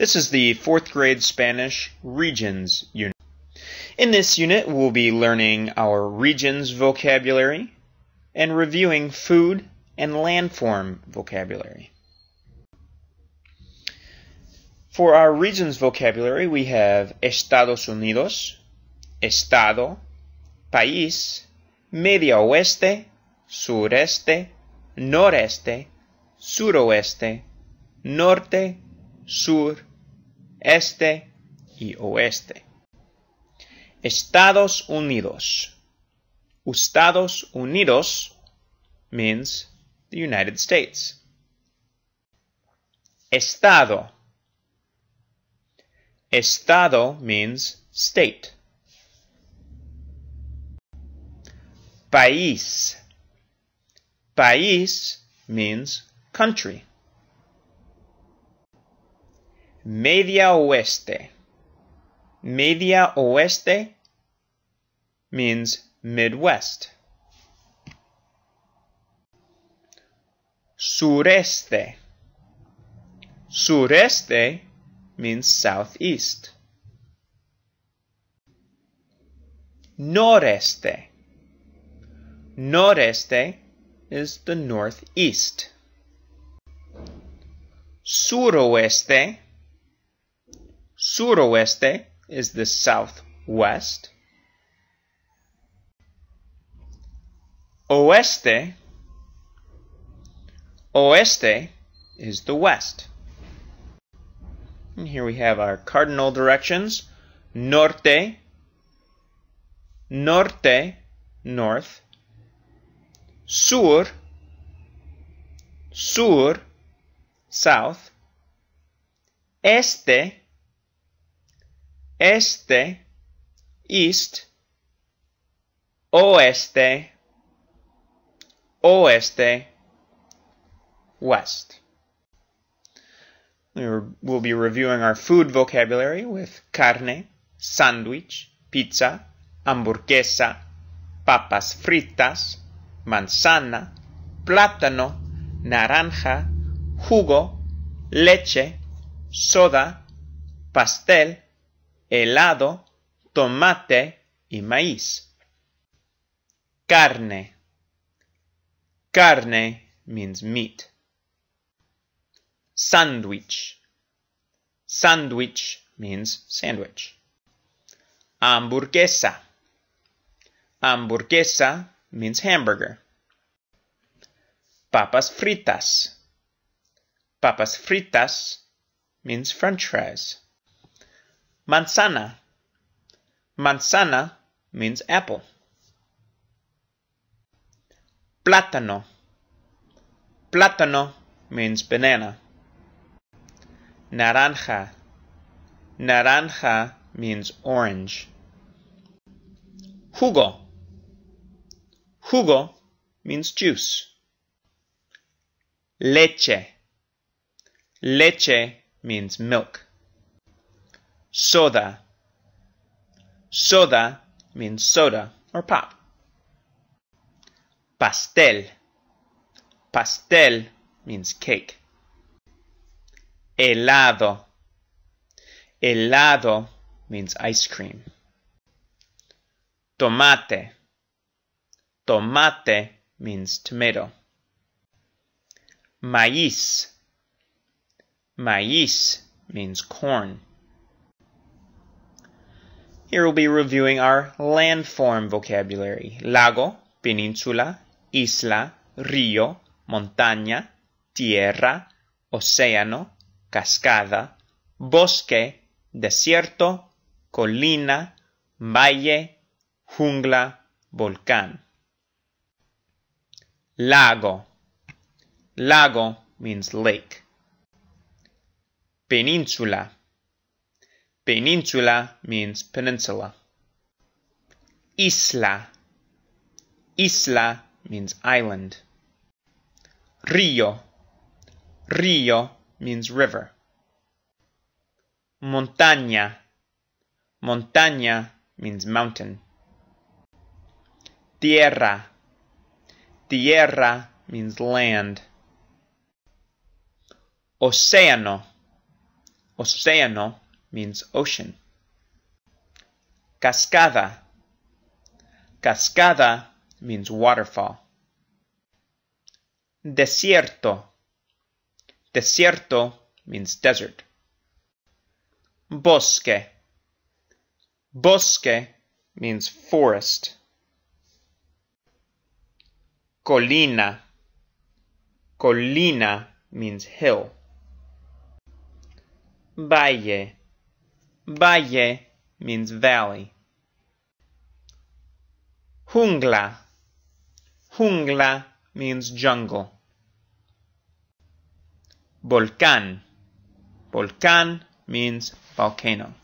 This is the fourth grade Spanish Regions unit. In this unit, we'll be learning our regions vocabulary and reviewing food and landform vocabulary. For our regions vocabulary, we have Estados Unidos, Estado, País, Medio Oeste, Sureste, Noreste, Suroeste, Norte, Sur, Este y Oeste. Estados Unidos. Estados Unidos means the United States. Estado. Estado means state. País. País means country. Media Oeste. Media Oeste means Midwest. Sureste. Sureste means southeast. Noreste. Noreste is the northeast. Suroeste. Suroeste is the southwest. Oeste. Oeste is the west. And here we have our cardinal directions. Norte. Norte, north. Sur. Sur, south. Este. Este, east. Oeste. Oeste, west. We'll be reviewing our food vocabulary with carne, sandwich, pizza, hamburguesa, papas fritas, manzana, plátano, naranja, jugo, leche, soda, pastel, helado, tomate y maíz. Carne. Carne means meat. Sandwich. Sandwich means sandwich. Hamburguesa. Hamburguesa means hamburger. Papas fritas. Papas fritas means french fries. Manzana. Manzana means apple. Plátano. Plátano means banana. Naranja. Naranja means orange. Jugo. Jugo means juice. Leche. Leche means milk. Soda. Soda means soda or pop. Pastel. Pastel means cake. Helado. Helado means ice cream. Tomate. Tomate means tomato. Maíz. Maíz means corn. Here we'll be reviewing our landform vocabulary. Lago, peninsula, isla, río, montaña, tierra, océano, cascada, bosque, desierto, colina, valle, jungla, volcán. Lago. Lago means lake. Peninsula. Peninsula means peninsula. Isla. Isla means island. Rio. Rio means river. Montaña. Montaña means mountain. Tierra. Tierra means land. Océano. Océano means ocean. Cascada. Cascada means waterfall. Desierto. Desierto means desert. Bosque. Bosque means forest. Colina. Colina means hill. Valle. Valle means valley. Jungla. Jungla means jungle. Volcán. Volcán means volcano.